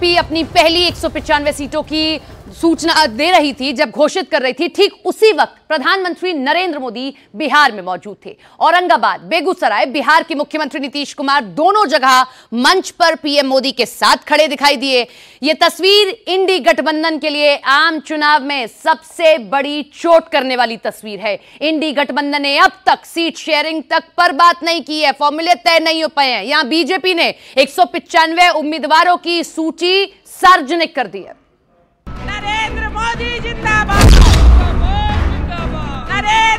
BJP अपनी पहली एक सीटों की सूचना दे रही थी, जब घोषित कर रही थी, ठीक उसी वक्त प्रधानमंत्री नरेंद्र मोदी बिहार में मौजूद थे। औरंगाबाद, बेगूसराय, बिहार के मुख्यमंत्री नीतीश कुमार दोनों जगह मंच पर पीएम मोदी के साथ खड़े दिखाई दिए। यह तस्वीर इंडी गठबंधन के लिए आम चुनाव में सबसे बड़ी चोट करने वाली तस्वीर है। इंडी गठबंधन ने अब तक सीट शेयरिंग तक पर बात नहीं की है। फॉर्मूले तय नहीं हो पाए हैं। यहाँ बीजेपी ने एक उम्मीदवारों की सूची सार्वजनिक कर दी है। नरेंद्र मोदी जिंदाबाद।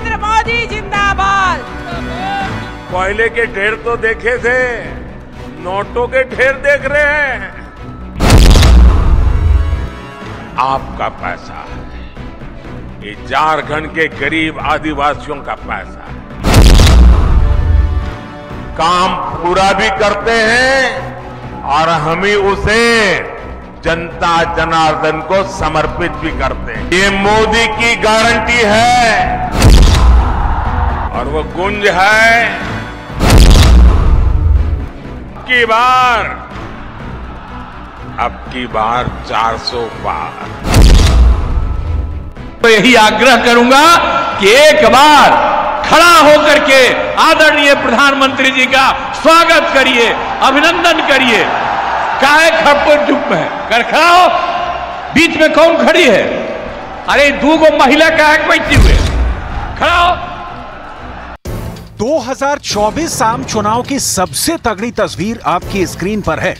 नरेंद्र मोदी जिंदाबाद। कोयले के ढेर तो देखे थे, नोटों के ढेर देख रहे हैं। आपका पैसा है। ये झारखंड के गरीब आदिवासियों का पैसा है। काम पूरा भी करते हैं और हम ही उसे जनता जनार्दन को समर्पित भी करते हैं। ये मोदी की गारंटी है। और वो गुंज है। की बार। अब की बार 400 पार तो यही आग्रह करूँगा कि एक बार खड़ा होकर के आदरणीय प्रधानमंत्री जी का स्वागत करिए, अभिनंदन करिए। काहे खड़पुर चुप है? कर खड़ा हो। बीच में कौन खड़ी है? अरे, दू गो महिला काहे बैठी हुए खड़ा हो। 2024 आम चुनाव की सबसे तगड़ी तस्वीर आपकी स्क्रीन पर है।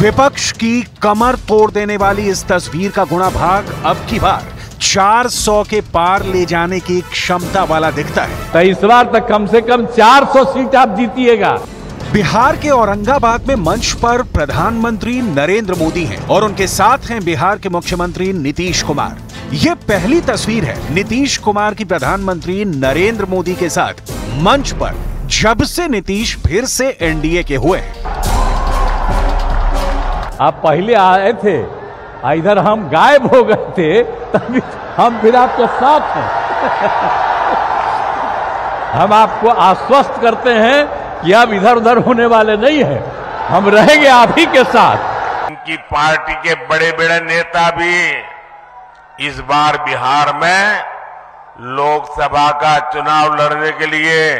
विपक्ष की कमर तोड़ देने वाली इस तस्वीर का गुणा भाग अब की बार 400 के पार ले जाने की क्षमता वाला दिखता है। तो इस बार तक कम से कम 400 सीट आप जीतिएगा। बिहार के औरंगाबाद में मंच पर प्रधानमंत्री नरेंद्र मोदी हैं और उनके साथ हैं बिहार के मुख्यमंत्री नीतीश कुमार। ये पहली तस्वीर है नीतीश कुमार की प्रधानमंत्री नरेंद्र मोदी के साथ। मंच पर जब से नीतीश फिर से एनडीए के हुए आप पहले आए थे इधर हम गायब हो गए थे तभी हम फिर आपके साथ हैं। हम आपको आश्वस्त करते हैं कि आप इधर उधर होने वाले नहीं हैं। हम रहेंगे आप ही के साथ। उनकी पार्टी के बड़े बड़े नेता भी। इस बार बिहार में लोकसभा का चुनाव लड़ने के लिए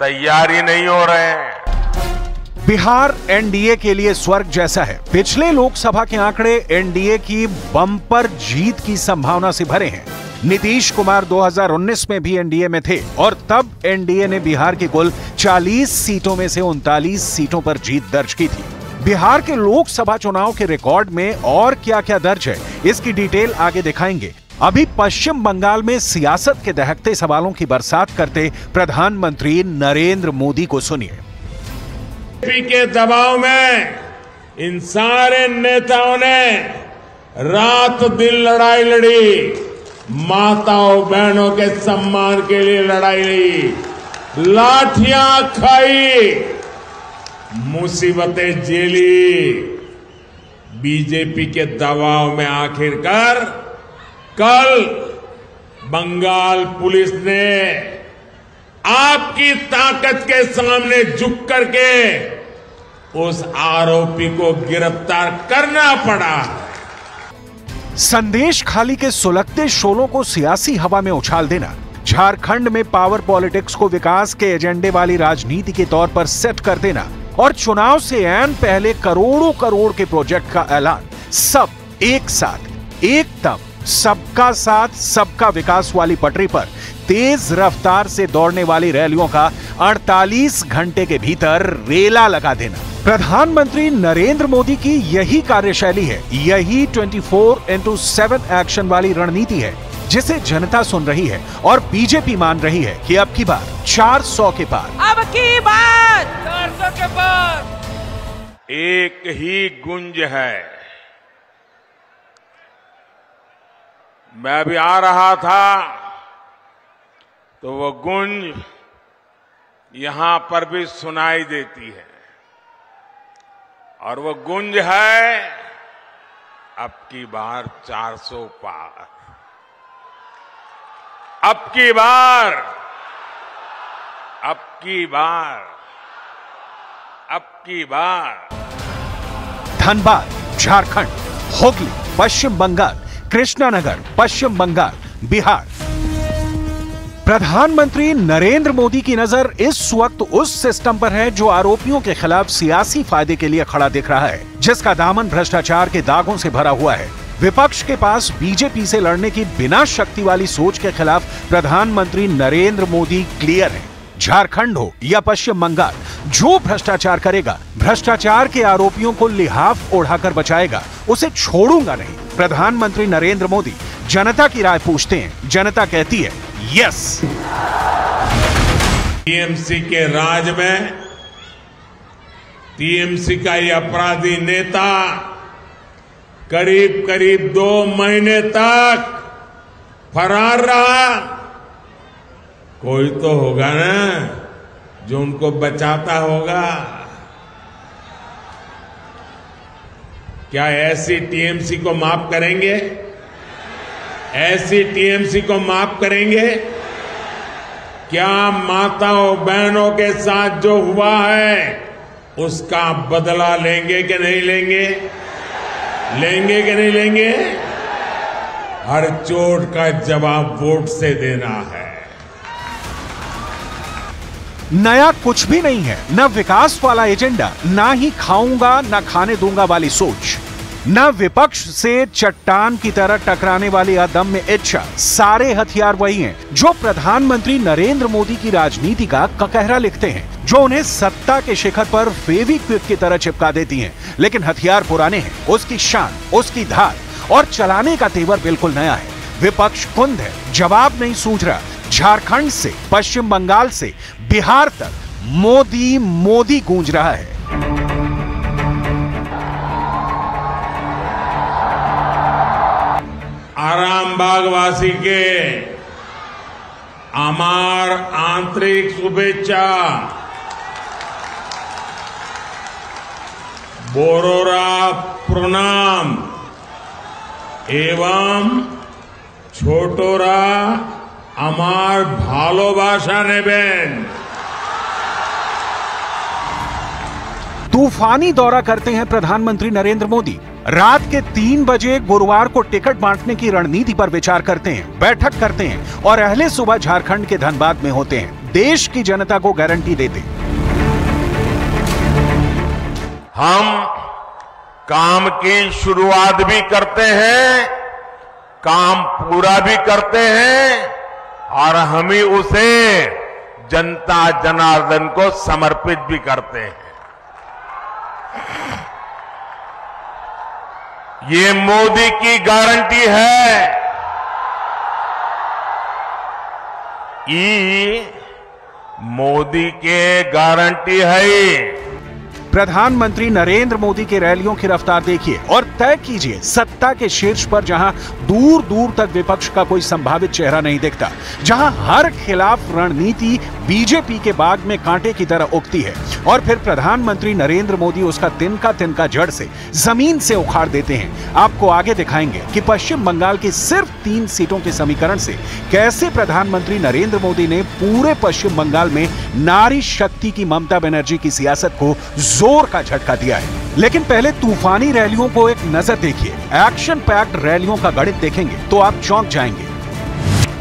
तैयारी नहीं हो रहे हैं। बिहार एनडीए के लिए स्वर्ग जैसा है। पिछले लोकसभा के आंकड़े एनडीए की बम्पर जीत की संभावना से भरे हैं। नीतीश कुमार 2019 में भी एनडीए में थे और तब एनडीए ने बिहार की कुल 40 सीटों में से उनतालीस सीटों पर जीत दर्ज की थी। बिहार के लोकसभा चुनाव के रिकॉर्ड में और क्या क्या दर्ज है, इसकी डिटेल आगे दिखाएँगे। अभी पश्चिम बंगाल में सियासत के दहकते सवालों की बरसात करते प्रधानमंत्री नरेंद्र मोदी को सुनिए। के दबाव में इन सारे नेताओं ने रात दिन लड़ाई लड़ी। माताओं, बहनों के सम्मान के लिए लड़ाई लड़ी। लाठियाँ खाई। मुसीबतें झेली। बीजेपी के दबाव में आखिरकार कल बंगाल पुलिस ने आपकी ताकत के सामने झुक करके उस आरोपी को गिरफ़्तार करना पड़ा। संदेश खाली के सुलगते शोलों को सियासी हवा में उछाल देना, झारखंड में पावर पॉलिटिक्स को विकास के एजेंडे वाली राजनीति के तौर पर सेट कर देना और चुनाव से एन पहले करोड़ों करोड़ के प्रोजेक्ट का ऐलान। सब एक साथ एकदम सबका साथ, सबका विकास वाली पटरी पर तेज रफ्तार से दौड़ने वाली रैलियों का 48 घंटे के भीतर रेला लगा देना। प्रधानमंत्री नरेंद्र मोदी की यही कार्यशैली है। यही 24 फोर इंटू सेवन एक्शन वाली रणनीति है। जिसे जनता सुन रही है और बीजेपी मान रही है कि अब की बार 400 के पार। अब की बात 400 के पार। एक ही गुंज है। मैं भी आ रहा था तो वो गुंज यहाँ पर भी सुनाई देती है। और वो गुंज है अब की बार 400 पार। अब की बार। अब की बार। अब की बार। धनबाद, झारखंड हुगली पश्चिम बंगाल, कृष्णानगर, पश्चिम बंगाल, बिहार। प्रधानमंत्री नरेंद्र मोदी की नज़र इस वक्त उस सिस्टम पर है जो आरोपियों के खिलाफ सियासी फ़ायदे के लिए खड़ा दिख रहा है, जिसका दामन भ्रष्टाचार के दागों से भरा हुआ है। विपक्ष के पास बीजेपी से लड़ने की बिना शक्ति वाली सोच के खिलाफ प्रधानमंत्री नरेंद्र मोदी क्लियर है। झारखंड हो या पश्चिम बंगाल, जो भ्रष्टाचार करेगा, भ्रष्टाचार के आरोपियों को लिहाफ ओढ़ाकर बचाएगा, उसे छोड़ूँगा नहीं। प्रधानमंत्री नरेंद्र मोदी, जनता की राय पूछते हैं। जनता कहती है यस टीएमसी के राज में टीएमसी का ये अपराधी नेता करीब करीब दो महीने तक फरार रहा। कोई तो होगा ना जो उनको बचाता होगा। क्या ऐसी टीएमसी को माफ़ करेंगे? ऐसी टीएमसी को माफ़ करेंगे? क्या माताओं बहनों के साथ जो हुआ है, उसका बदला लेंगे कि नहीं लेंगे? लेंगे कि नहीं लेंगे? हर चोट का जवाब वोट से देना है। नया कुछ भी नहीं है। न विकास वाला एजेंडा, ना ही खाऊँगा, ना खाने दूँगा वाली सोच। न विपक्ष से चट्टान की तरह टकराने वाली अदम्य इच्छा। सारे हथियार वही हैं, जो प्रधानमंत्री नरेंद्र मोदी की राजनीति का ककहरा लिखते हैं, जो उन्हें सत्ता के शिखर पर फेविक्विक की तरह चिपका देती हैं। लेकिन हथियार पुराने हैं, उसकी शान, उसकी धार और चलाने का तेवर बिल्कुल नया है। विपक्ष कुंद है, जवाब नहीं सूझ रहा। झारखंड से, पश्चिम बंगाल से, बिहार तक मोदी मोदी गूंज रहा है। आरामबागवासी के अमार आंतरिक शुभेच्छा बोरोरा प्रणाम एवं छोटोरा আমার ভালোবাসা নেবেন तूफानी दौरा करते हैं प्रधानमंत्री नरेंद्र मोदी रात के तीन बजे गुरुवार को टिकट बांटने की रणनीति पर विचार करते हैं, बैठक करते हैं और अहले सुबह झारखंड के धनबाद में होते हैं। देश की जनता को गारंटी देते हम काम की शुरुआत भी करते हैं, काम पूरा भी करते हैं और हम ही उसे जनता जनार्दन को समर्पित भी करते हैं। ये मोदी की गारंटी है। ई मोदी के गारंटी है प्रधानमंत्री नरेंद्र मोदी की रैलियों की रफ्तार देखिए और तय कीजिए, सत्ता के शीर्ष पर जहाँ दूर दूर तक विपक्ष का कोई संभावित चेहरा नहीं दिखता, जहाँ हर खिलाफ रणनीति बीजेपी के बाग में कांटे की तरह उगती है। और फिर प्रधानमंत्री नरेंद्र मोदी उसका तिनका तिनका जड़ से ज़मीन से उखाड़ देते हैं। आपको आगे दिखाएँगे कि पश्चिम बंगाल की सिर्फ़ तीन सीटों के समीकरण से कैसे प्रधानमंत्री नरेंद्र मोदी ने पूरे पश्चिम बंगाल में नारी शक्ति की ममता बनर्जी की सियासत को ज़ोर का झटका दिया है। लेकिन पहले तूफानी रैलियों को एक नज़र देखिए। एक्शन पैक्ड रैलियों का गणित देखेंगे तो आप चौंक जाएँगे।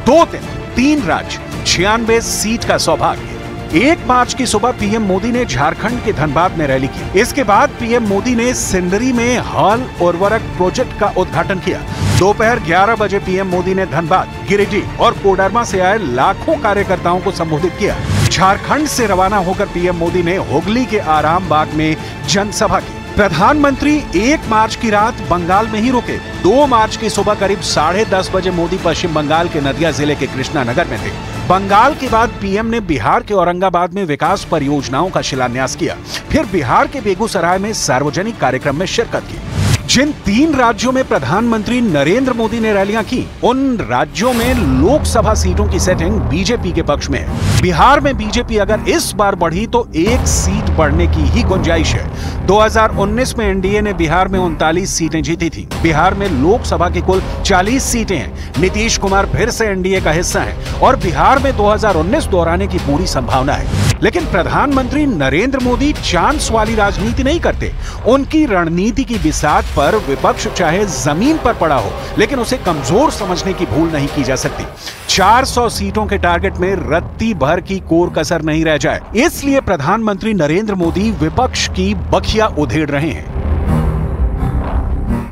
दो दिन, तीन राज्य, छियानवे सीट का सौभाग्य। एक मार्च की सुबह पीएम मोदी ने झारखंड के धनबाद में रैली की। इसके बाद पीएम मोदी ने सिंदरी में हल उर्वरक प्रोजेक्ट का उद्घाटन किया। दोपहर 11 बजे पीएम मोदी ने धनबाद, गिरिडीह और कोडरमा से आए लाखों कार्यकर्ताओं को संबोधित किया। झारखंड से रवाना होकर पीएम मोदी ने हुगली के आराम बाग में जनसभा की। प्रधानमंत्री एक मार्च की रात बंगाल में ही रुके। दो मार्च की सुबह करीब साढ़े दस बजे मोदी पश्चिम बंगाल के नदिया ज़िले के कृष्णा नगर में थे। बंगाल के बाद पीएम ने बिहार के औरंगाबाद में विकास परियोजनाओं का शिलान्यास किया। फिर बिहार के बेगूसराय में सार्वजनिक कार्यक्रम में शिरकत की। जिन तीन राज्यों में प्रधानमंत्री नरेंद्र मोदी ने रैलियाँ की, उन राज्यों में लोकसभा सीटों की सेटिंग बीजेपी के पक्ष में है। बिहार में बीजेपी अगर इस बार बढ़ी तो एक सीट बढ़ने की ही गुंजाइश है। 2019 में एनडीए ने बिहार में उनतालीस सीटें जीती थी। बिहार में लोकसभा की कुल 40 सीटें हैं। नीतीश कुमार फिर से एनडीए का हिस्सा हैं और बिहार में 2019 दोहराने की पूरी संभावना है। लेकिन प्रधानमंत्री नरेंद्र मोदी चांस वाली राजनीति नहीं करते। उनकी रणनीति की बिसात पर विपक्ष चाहे ज़मीन पर पड़ा हो, लेकिन उसे कमज़ोर समझने की भूल नहीं की जा सकती। 400 सीटों के टारगेट में रत्ती भर की कोर कसर नहीं रह जाए। इसलिए प्रधानमंत्री नरेंद्र मोदी विपक्ष की बखिया उधेड़ रहे हैं।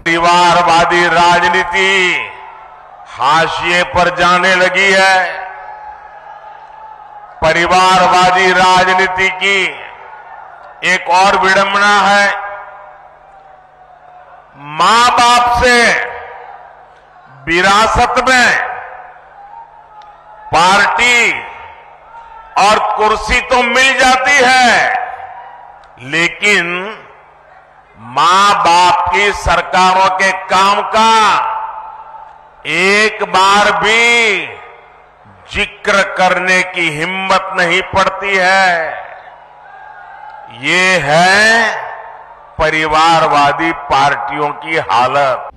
परिवारवादी राजनीति हाशिए पर जाने लगी है। परिवारवादी राजनीति की एक और विडंबना है। माँ बाप से विरासत में पार्टी और कुर्सी तो मिल जाती है, लेकिन माँ बाप की सरकारों के काम का एक बार भी ज़िक्र करने की हिम्मत नहीं पड़ती है। ये है परिवारवादी पार्टियों की हालत।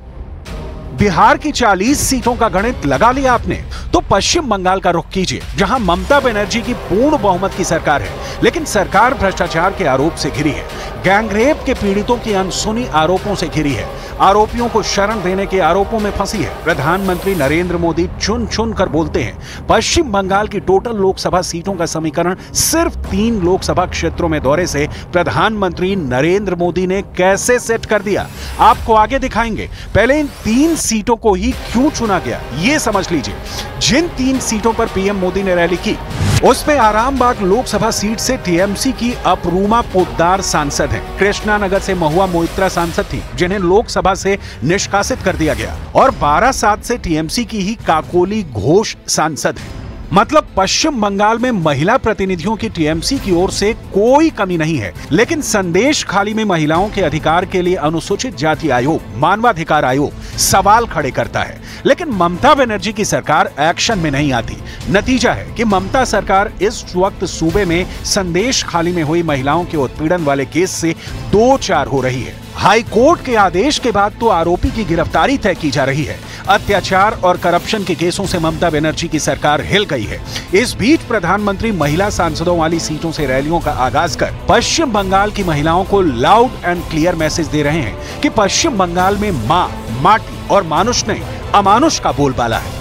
बिहार की 40 सीटों का गणित लगा लिया आपने तो पश्चिम बंगाल का रुख कीजिए, जहाँ ममता बनर्जी की पूर्ण बहुमत की सरकार है, लेकिन सरकार भ्रष्टाचार के आरोप से घिरी है। गैंगरेप के पीड़ितों की अनसुनी आरोपों से घिरी है। आरोपियों को शरण देने के आरोपों में फंसी है। प्रधानमंत्री नरेंद्र मोदी चुन चुन कर बोलते हैं, पश्चिम बंगाल की टोटल लोकसभा सीटों का समीकरण सिर्फ़ तीन लोकसभा क्षेत्रों में दौरे से प्रधानमंत्री नरेंद्र मोदी ने कैसे सेट कर दिया? आपको आगे दिखाएँगे। पहले इन तीन सीटों को ही क्यों चुना गया? ये समझ लीजिए। जिन तीन सीटों पर पीएम मोदी ने रैली की, उसमें आरामबाग लोकसभा सीट से टीएमसी की अपरूमा पोद्दार सांसद हैं। कृष्णा नगर से महुआ मोइत्रा सांसद थी, जिन्हें लोकसभा से निष्कासित कर दिया गया। और बारह सात से टीएमसी की ही काकोली घोष सांसद है। मतलब पश्चिम बंगाल में महिला प्रतिनिधियों की टीएमसी की ओर से कोई कमी नहीं है, लेकिन संदेश खाली में महिलाओं के अधिकार के लिए अनुसूचित जाति आयोग, मानवाधिकार आयोग सवाल खड़े करता है। लेकिन ममता बनर्जी की सरकार एक्शन में नहीं आती। नतीजा है कि ममता सरकार इस वक्त सूबे में संदेश खाली में हुई महिलाओं के उत्पीड़न वाले केस से दो चार हो रही है। हाई कोर्ट के आदेश के बाद तो आरोपी की गिरफ्तारी तय की जा रही है। अत्याचार और करप्शन के केसों से ममता बनर्जी की सरकार हिल गई है। इस बीच प्रधानमंत्री महिला सांसदों वाली सीटों से रैलियों का आगाज़ कर पश्चिम बंगाल की महिलाओं को लाउड एंड क्लियर मैसेज दे रहे हैं कि पश्चिम बंगाल में माँ, माटी और मानुष ने अमानुष का बोलबाला है।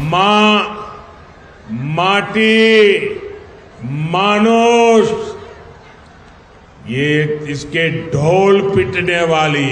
माँ, माटी, मानुष ये इसके ढोल पिटने वाली